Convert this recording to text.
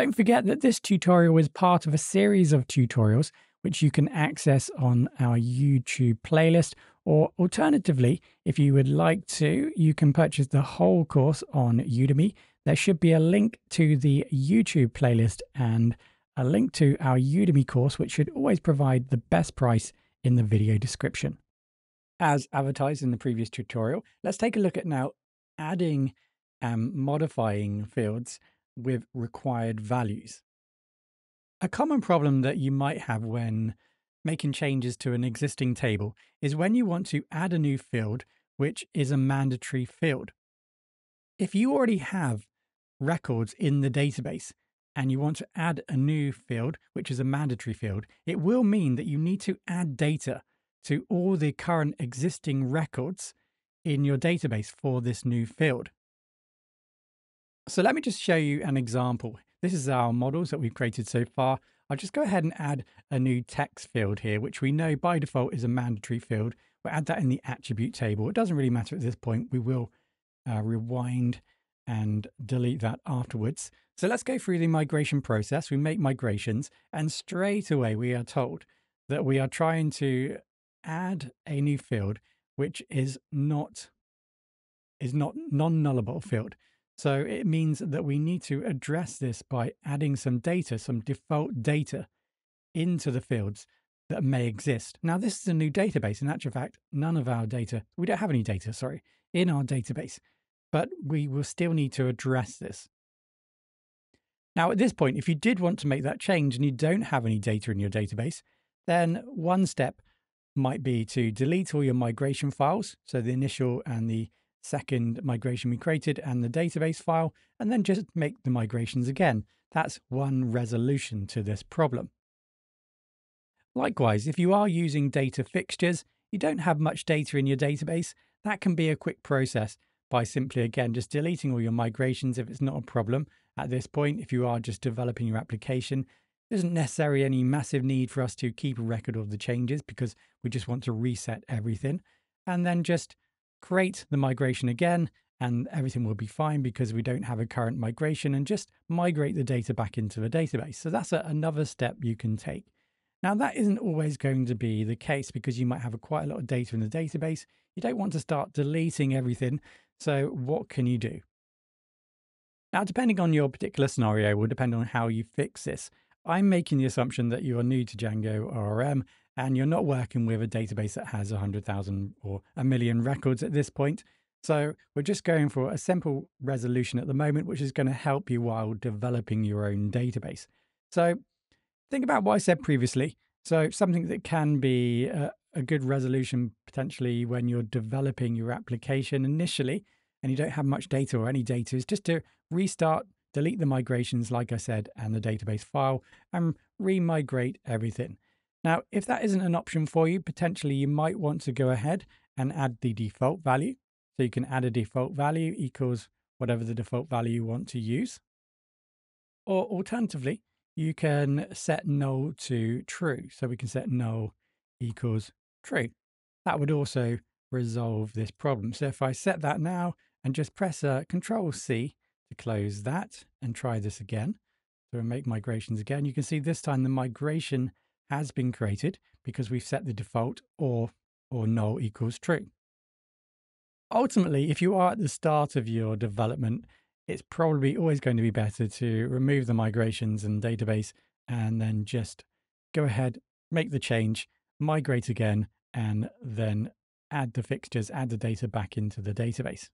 Don't forget that this tutorial is part of a series of tutorials which you can access on our YouTube playlist. Or alternatively, if you would like to, you can purchase the whole course on Udemy. There should be a link to the YouTube playlist and a link to our Udemy course, which should always provide the best price in the video description. As advertised in the previous tutorial, let's take a look at now adding and modifying fields with required values. A common problem that you might have when making changes to an existing table is when you want to add a new field, which is a mandatory field. If you already have records in the database and you want to add a new field, which is a mandatory field, it will mean that you need to add data to all the current existing records in your database for this new field. So let me just show you an example. This is our models that we've created so far. I'll just go ahead and add a new text field here, which we know by default is a mandatory field. We'll add that in the attribute table. It doesn't really matter at this point. We will uh, rewind and delete that afterwards. So let's go through the migration process. We make migrations and straight away we are told that we are trying to add a new field which is not is not non-nullable field. So it means that we need to address this by adding some data, some default data into the fields that may exist. Now, this is a new database. In actual fact, none of our data, we don't have any data, sorry, in our database, but we will still need to address this. Now, at this point, if you did want to make that change and you don't have any data in your database, then one step might be to delete all your migration files, so the initial and the second migration we created and the database file, and then just make the migrations again. That's one resolution to this problem. Likewise, if you are using data fixtures, you don't have much data in your database, that can be a quick process by simply, again, just deleting all your migrations if it's not a problem. At this point, if you are just developing your application, there isn't necessarily any massive need for us to keep a record of the changes because we just want to reset everything and then just create the migration again and everything will be fine because we don't have a current migration and just migrate the data back into the database. So that's a, another step you can take. Now, that isn't always going to be the case because you might have a, quite a lot of data in the database. You don't want to start deleting everything. So, what can you do? Now, depending on your particular scenario, will depend on how you fix this. I'm making the assumption that you are new to Django ORM and you're not working with a database that has 100,000 or a million records at this point. So we're just going for a simple resolution at the moment, which is going to help you while developing your own database. So think about what I said previously. So something that can be a, a good resolution potentially when you're developing your application initially and you don't have much data or any data is just to restart, delete the migrations, like I said, and the database file and remigrate everything. Now, if that isn't an option for you, potentially you might want to go ahead and add the default value. So you can add a default value equals whatever the default value you want to use. Or alternatively, you can set null to true. So we can set null equals true. That would also resolve this problem. So if I set that now and just press a uh, Control C to close that and try this again, so make migrations again, you can see this time the migration has been created because we've set the default or, or null equals true. Ultimately, if you are at the start of your development, it's probably always going to be better to remove the migrations and database and then just go ahead, make the change, migrate again, and then add the fixtures, add the data back into the database.